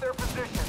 their position.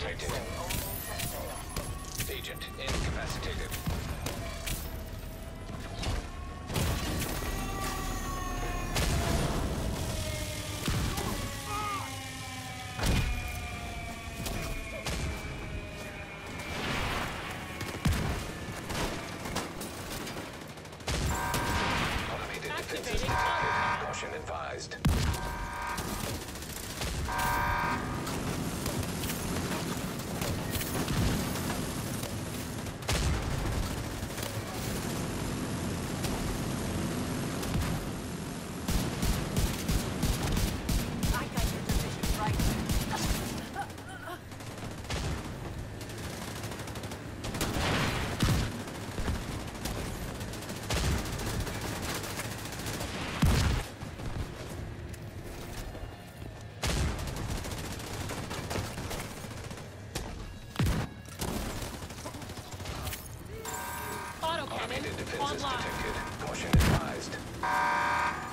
Trauma online. detected. Caution advised.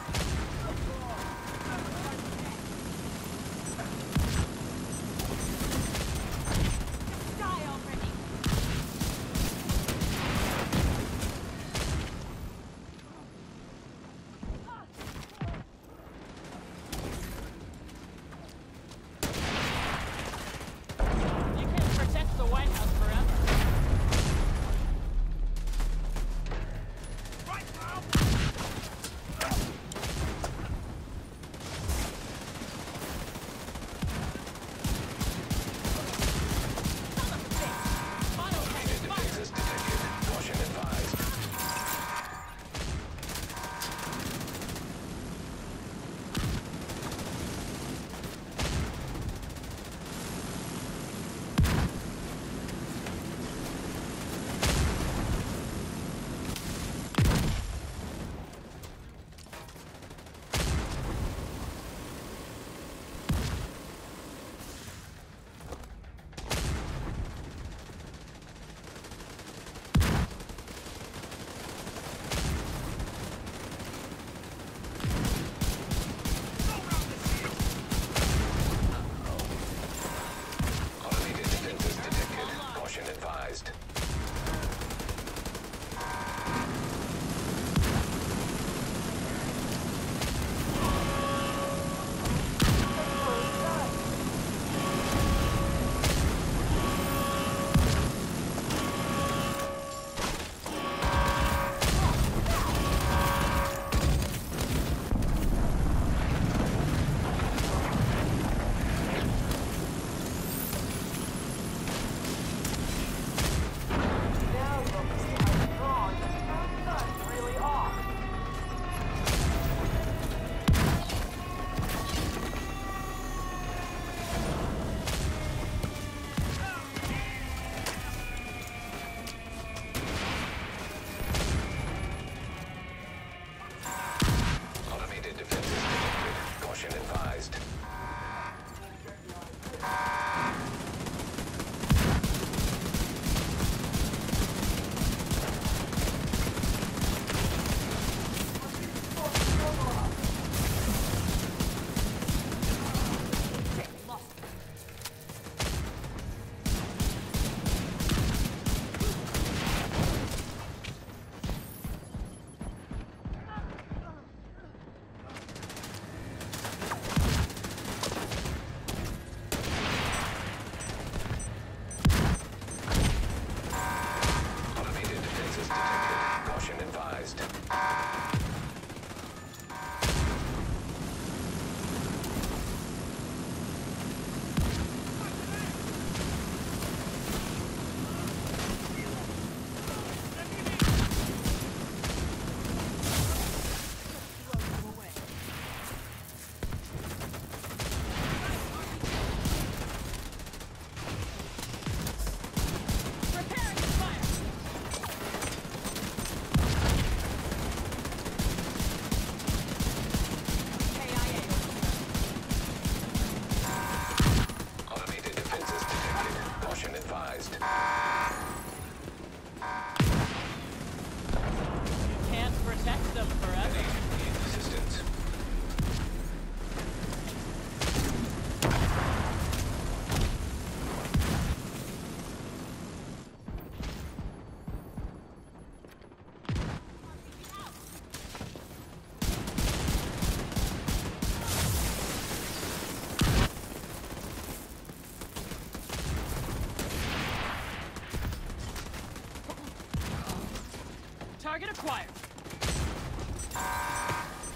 acquired.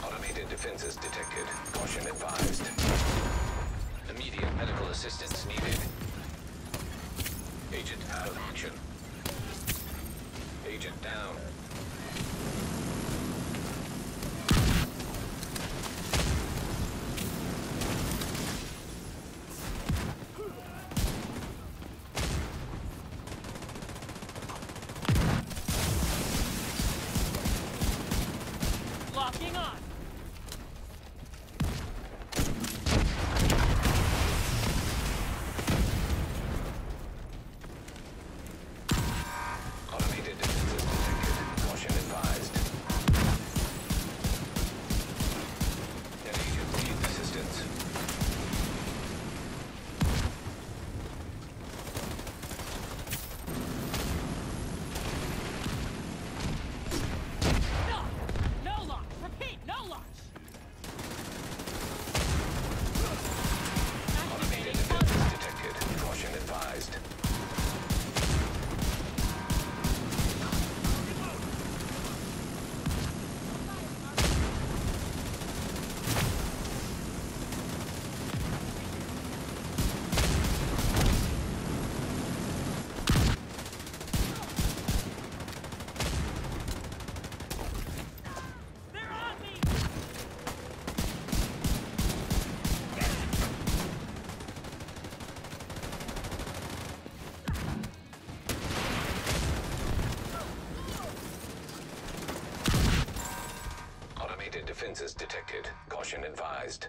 Automated defenses detected. Caution advised. Immediate medical assistance needed. Agent out of action. Agent down. defenses detected. Caution advised.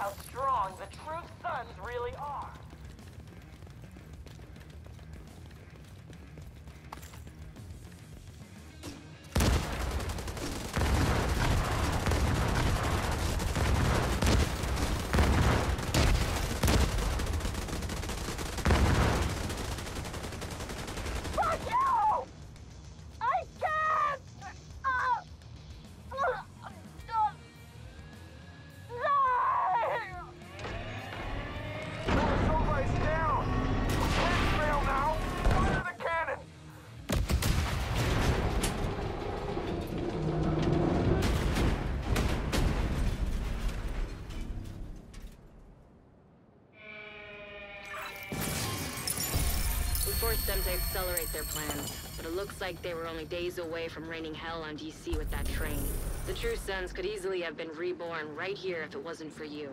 how strong the true sons really are. Forced them to accelerate their plans, but it looks like they were only days away from raining hell on DC with that train. The True Sons could easily have been reborn right here if it wasn't for you.